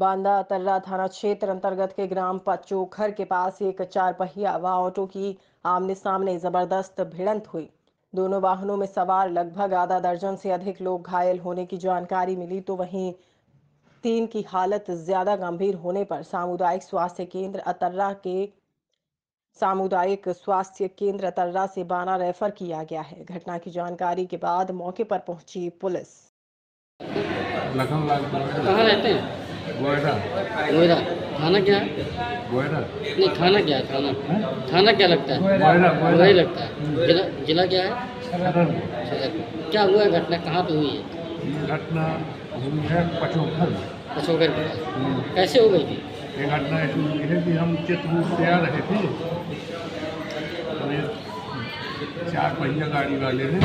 बांदा तर्रा थाना क्षेत्र अंतर्गत के ग्राम पचोखर के पास एक चार पहिया व ऑटो की आमने सामने ज़बरदस्त भिड़ंत हुई। दोनों वाहनों में सवार लगभग आधा दर्जन से अधिक लोग घायल होने की जानकारी मिली तो वहीं तीन की हालत ज़्यादा गंभीर होने पर सामुदायिक स्वास्थ्य केंद्र अतर्रा के सामुदायिक स्वास्थ्य केंद्र अतर्रा से बाना रेफर किया गया है। घटना की जानकारी के बाद मौके पर पहुँची पुलिस। कहाँ रहते हैं? गोयरा गोयरा थाना क्या है? गोयरा नहीं थाना क्या है? थाना। थाना क्या लगता है? गोयरा ही लगता है। जिला जिला क्या है। क्या हुआ है घटना? कहाँ पे हुई है? घटना हुई है पचोखर अशोकर के पास। कैसे हो गई थी? ये घटना ऐसी हुई है कि हम चित्रकूट से आ रहे थे। चार पहिया गाड़ी वाले ने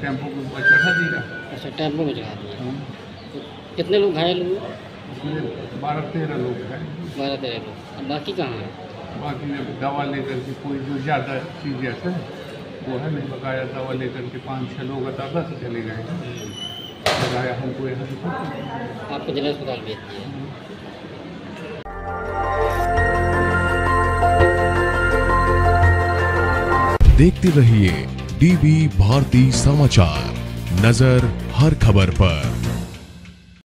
टेंपो के ऊपर चढ़ा दिया। अच्छा टेंपो में चढ़ा दिया। तो कितने लोग घायल हुए? उसमें बारह तेरह लोग हैं। बारह तेरह लोग। बाकी कहाँ हैं? बाकी में दवा लेकर के कोई जो ज़्यादा सीरियस है वो है नहीं। बकाया दवा लेकर के पाँच छः लोग अतादा से चले गए। हैं बकाया हमको यहाँ से आपको जिला अस्पताल भेज दिया। देखते रहिए डीवी भारती समाचार। नज़र हर खबर पर।